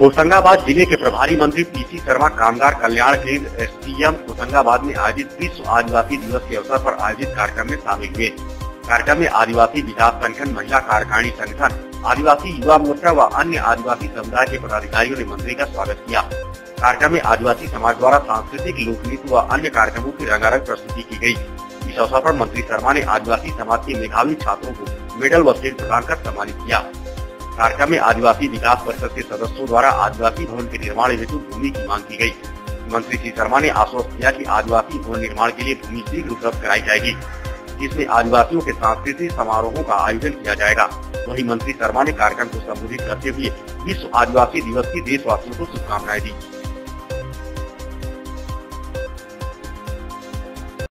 होशंगाबाद ज़िले के प्रभारी मंत्री पीसी शर्मा कामगार कल्याण केंद्र एसडीएम होशंगाबाद में आयोजित विश्व आदिवासी दिवस के अवसर पर आयोजित कार्यक्रम में शामिल हुए। कार्यक्रम में आदिवासी विकास संगठन, महिला कार्यकारिणी संगठन, आदिवासी युवा मोर्चा व अन्य आदिवासी समुदाय के पदाधिकारियों ने मंत्री का स्वागत किया। कार्यक्रम में आदिवासी समाज द्वारा सांस्कृतिक, लोकनृत्य व अन्य कार्यक्रमों की रंगारंग प्रस्तुति की गई इस अवसर पर मंत्री शर्मा ने आदिवासी समाज के मेघावी छात्रों को मेडल व सेट प्रदान कर सम्मानित किया। कार्यक्रम में आदिवासी विकास परिषद के सदस्यों द्वारा आदिवासी भवन के निर्माण हेतु भूमि की मांग की गई मंत्री श्री शर्मा ने आश्वस्त किया कि आदिवासी भवन निर्माण के लिए भूमि शीघ्र उपलब्ध कराई जाएगी, जिसमें आदिवासियों के सांस्कृतिक समारोहों का आयोजन किया जाएगा। वहीं मंत्री शर्मा ने कार्यक्रम को संबोधित करते हुए विश्व आदिवासी दिवस की देशवासियों को शुभकामनाएँ दी।